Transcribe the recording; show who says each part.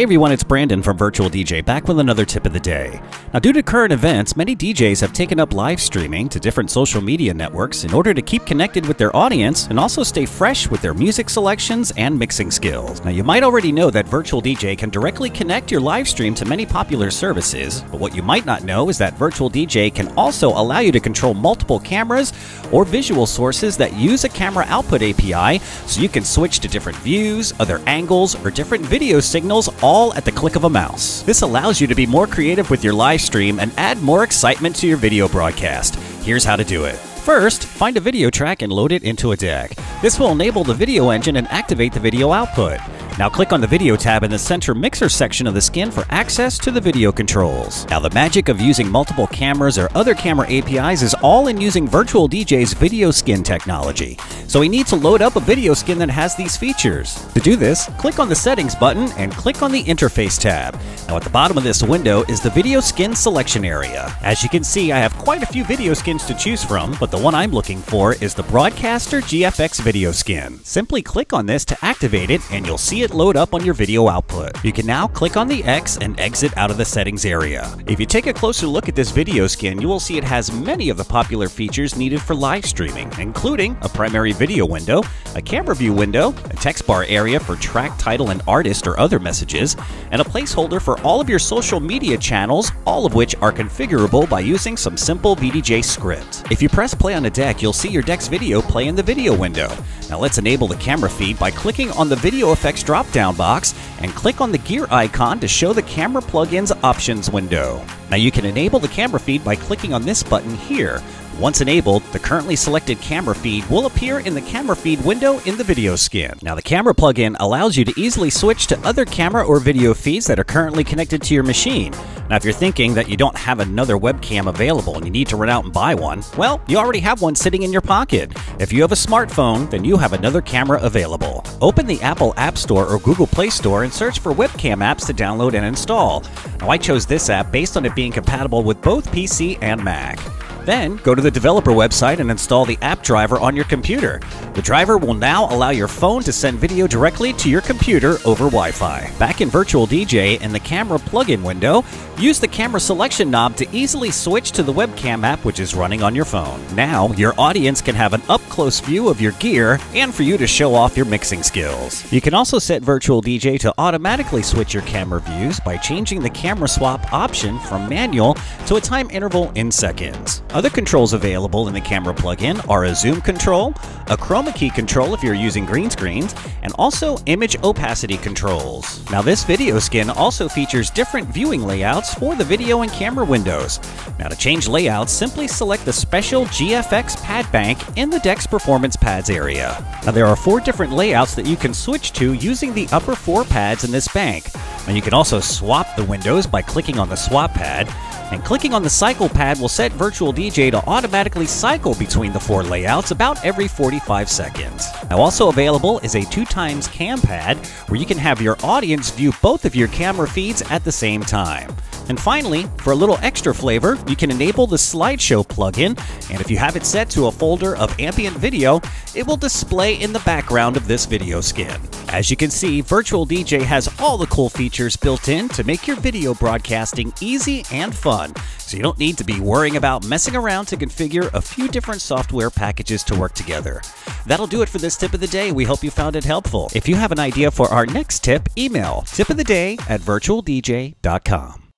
Speaker 1: Hey everyone, it's Brandon from Virtual DJ back with another tip of the day. Now, due to current events, many DJs have taken up live streaming to different social media networks in order to keep connected with their audience and also stay fresh with their music selections and mixing skills. Now, you might already know that Virtual DJ can directly connect your live stream to many popular services, but what you might not know is that Virtual DJ can also allow you to control multiple cameras or visual sources that use a camera output API so you can switch to different views, other angles, or different video signals at the click of a mouse. This allows you to be more creative with your live stream and add more excitement to your video broadcast. Here's how to do it. First, find a video track and load it into a deck. This will enable the video engine and activate the video output. Now click on the Video tab in the center mixer section of the skin for access to the video controls. Now the magic of using multiple cameras or other camera APIs is all in using Virtual DJ's video skin technology. So we need to load up a video skin that has these features. To do this, click on the Settings button and click on the Interface tab. Now at the bottom of this window is the Video Skin selection area. As you can see, I have quite a few video skins to choose from, but the one I'm looking for is the Broadcaster GFX video skin. Simply click on this to activate it and you'll see it load up on your video output. You can now click on the X and exit out of the settings area. If you take a closer look at this video skin, you will see it has many of the popular features needed for live streaming, including a primary video window, a camera view window, a text bar area for track title and artist or other messages, and a placeholder for all of your social media channels, all of which are configurable by using some simple VDJ script. If you press play on a deck, you'll see your deck's video play in the video window. Now let's enable the camera feed by clicking on the video effects drop drop-down box and click on the gear icon to show the camera plugins options window. Now you can enable the camera feed by clicking on this button here. Once enabled, the currently selected camera feed will appear in the camera feed window in the video skin. Now the camera plugin allows you to easily switch to other camera or video feeds that are currently connected to your machine. Now if you're thinking that you don't have another webcam available and you need to run out and buy one, well, you already have one sitting in your pocket. If you have a smartphone, then you have another camera available. Open the Apple App Store or Google Play Store and search for webcam apps to download and install. Now I chose this app based on it being compatible with both PC and Mac. Then go to the developer website and install the app driver on your computer. The driver will now allow your phone to send video directly to your computer over Wi Fi. Back in Virtual DJ in the camera plugin window, use the camera selection knob to easily switch to the webcam app which is running on your phone. Now, your audience can have an up close view of your gear and for you to show off your mixing skills. You can also set Virtual DJ to automatically switch your camera views by changing the camera swap option from manual to a time interval in seconds. Other controls available in the camera plugin are a zoom control, a chroma key control if you're using green screens, and also image opacity controls. Now this video skin also features different viewing layouts for the video and camera windows. Now to change layouts, simply select the special GFX pad bank in the Deck's Performance Pads area. Now there are four different layouts that you can switch to using the upper four pads in this bank. And you can also swap the windows by clicking on the swap pad, and clicking on the cycle pad will set Virtual DJ to automatically cycle between the four layouts about every 45 seconds. Now also available is a 2 times cam pad where you can have your audience view both of your camera feeds at the same time. And finally, for a little extra flavor, you can enable the slideshow plugin, and if you have it set to a folder of ambient video, it will display in the background of this video skin. As you can see, Virtual DJ has all the cool features built in to make your video broadcasting easy and fun, so you don't need to be worrying about messing around to configure a few different software packages to work together. That'll do it for this tip of the day. We hope you found it helpful. If you have an idea for our next tip, email tipoftheday at virtualdj.com.